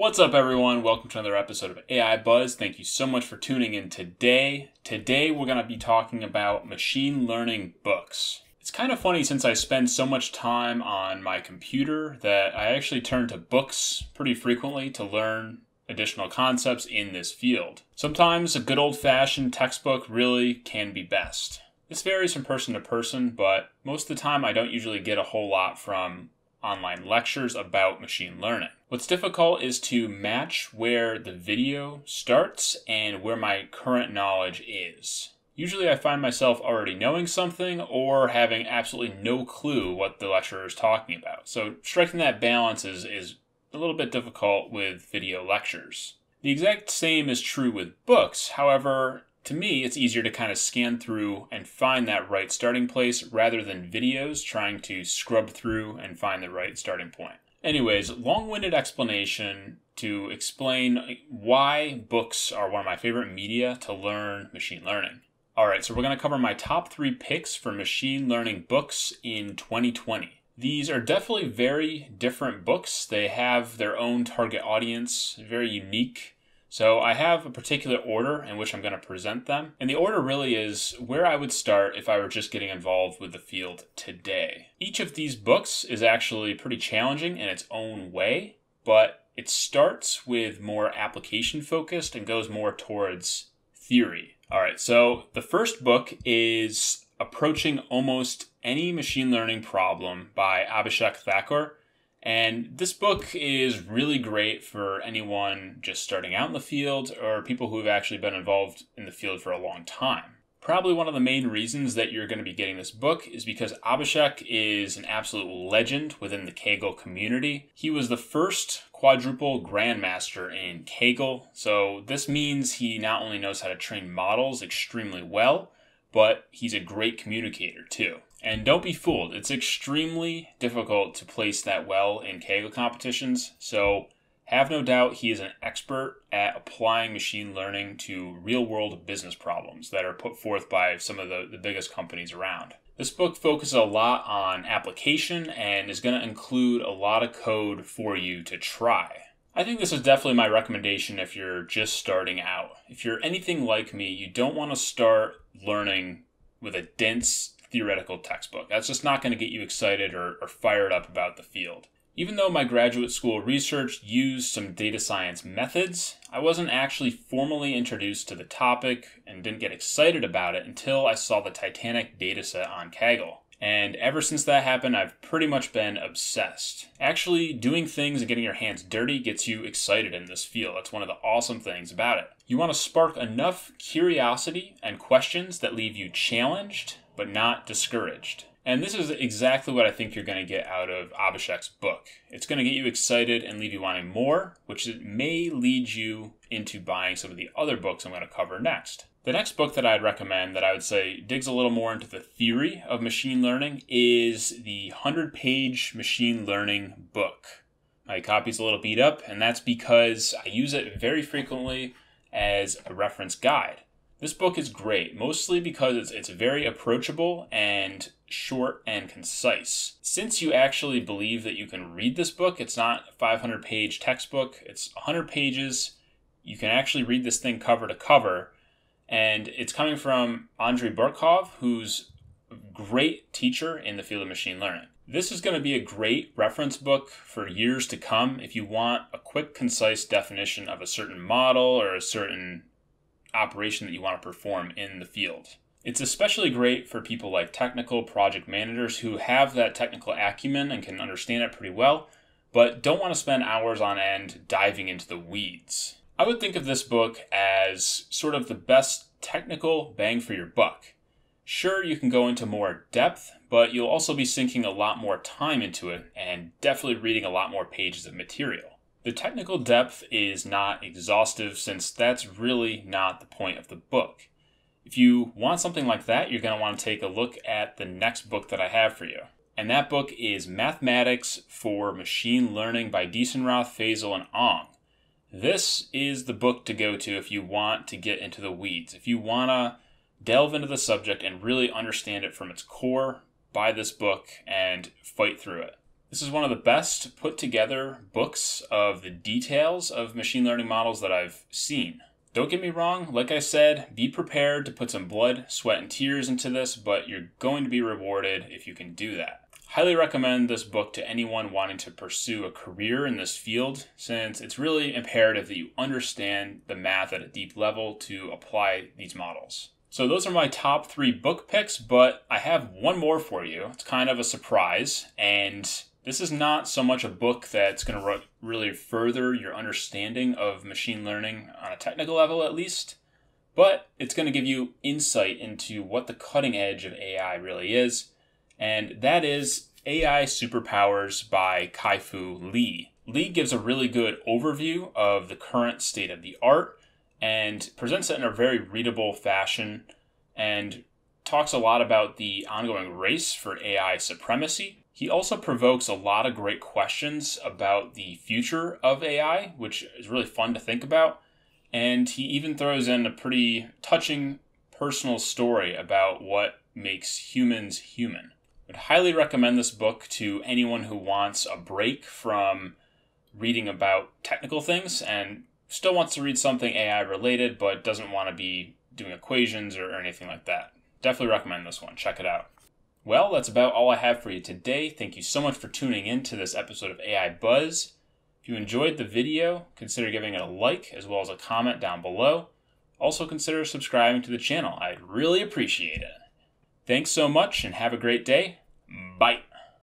What's up, everyone? Welcome to another episode of AI Buzz. Thank you so much for tuning in today. Today, we're going to be talking about machine learning books. It's kind of funny since I spend so much time on my computer that I actually turn to books pretty frequently to learn additional concepts in this field. Sometimes a good old fashioned textbook really can be best. This varies from person to person, but most of the time I don't usually get a whole lot from online lectures about machine learning. What's difficult is to match where the video starts and where my current knowledge is. Usually I find myself already knowing something or having absolutely no clue what the lecturer is talking about. So striking that balance is, is a little bit difficult with video lectures. The exact same is true with books. However, to me, it's easier to kind of scan through and find that right starting place rather than videos trying to scrub through and find the right starting point. Anyways, long winded explanation to explain why books are one of my favorite media to learn machine learning. Alright, so we're going to cover my top three picks for machine learning books in 2020. These are definitely very different books. They have their own target audience, very unique so I have a particular order in which I'm going to present them. And the order really is where I would start if I were just getting involved with the field today. Each of these books is actually pretty challenging in its own way, but it starts with more application focused and goes more towards theory. All right, so the first book is Approaching Almost Any Machine Learning Problem by Abhishek Thakur. And this book is really great for anyone just starting out in the field or people who have actually been involved in the field for a long time. Probably one of the main reasons that you're going to be getting this book is because Abhishek is an absolute legend within the Kaggle community. He was the first quadruple grandmaster in Kaggle, so this means he not only knows how to train models extremely well, but he's a great communicator too. And don't be fooled, it's extremely difficult to place that well in Kaggle competitions, so have no doubt he is an expert at applying machine learning to real world business problems that are put forth by some of the, the biggest companies around. This book focuses a lot on application and is going to include a lot of code for you to try. I think this is definitely my recommendation if you're just starting out. If you're anything like me, you don't want to start learning with a dense theoretical textbook. That's just not going to get you excited or, or fired up about the field. Even though my graduate school research used some data science methods, I wasn't actually formally introduced to the topic and didn't get excited about it until I saw the Titanic dataset on Kaggle. And ever since that happened, I've pretty much been obsessed. Actually, doing things and getting your hands dirty gets you excited in this field. That's one of the awesome things about it. You want to spark enough curiosity and questions that leave you challenged but not discouraged. And this is exactly what I think you're going to get out of Abhishek's book. It's going to get you excited and leave you wanting more, which may lead you into buying some of the other books I'm going to cover next. The next book that I'd recommend that I would say digs a little more into the theory of machine learning is the 100 page machine learning book. My copy's a little beat up, and that's because I use it very frequently as a reference guide. This book is great, mostly because it's, it's very approachable and short and concise. Since you actually believe that you can read this book, it's not a 500 page textbook, it's 100 pages. You can actually read this thing cover to cover. And it's coming from Andrei Burkov, who's a great teacher in the field of machine learning. This is going to be a great reference book for years to come if you want a quick, concise definition of a certain model or a certain operation that you want to perform in the field. It's especially great for people like technical project managers who have that technical acumen and can understand it pretty well, but don't want to spend hours on end diving into the weeds. I would think of this book as sort of the best technical bang for your buck. Sure, you can go into more depth, but you'll also be sinking a lot more time into it and definitely reading a lot more pages of material. The technical depth is not exhaustive since that's really not the point of the book. If you want something like that, you're going to want to take a look at the next book that I have for you. And that book is Mathematics for Machine Learning by Deisenroth, Faisal, and Ong. This is the book to go to if you want to get into the weeds. If you want to delve into the subject and really understand it from its core, buy this book and fight through it. This is one of the best put together books of the details of machine learning models that I've seen. Don't get me wrong, like I said, be prepared to put some blood, sweat, and tears into this, but you're going to be rewarded if you can do that. Highly recommend this book to anyone wanting to pursue a career in this field, since it's really imperative that you understand the math at a deep level to apply these models. So, those are my top three book picks, but I have one more for you. It's kind of a surprise, and this is not so much a book that's going to re- really further your understanding of machine learning on a technical level, at least, but it's going to give you insight into what the cutting edge of AI really is and that is AI Superpowers by Kai-Fu Lee. Lee gives a really good overview of the current state of the art and presents it in a very readable fashion and talks a lot about the ongoing race for AI supremacy. He also provokes a lot of great questions about the future of AI, which is really fun to think about. And he even throws in a pretty touching personal story about what makes humans human I would highly recommend this book to anyone who wants a break from reading about technical things and still wants to read something AI related but doesn't want to be doing equations or, anything like that. Definitely recommend this one. Check it out. Well, that's about all I have for you today. Thank you so much for tuning in to this episode of AI Buzz. If you enjoyed the video, consider giving it a like as well as a comment down below. Also, consider subscribing to the channel. I'd really appreciate it. Thanks so much and have a great day. Bye.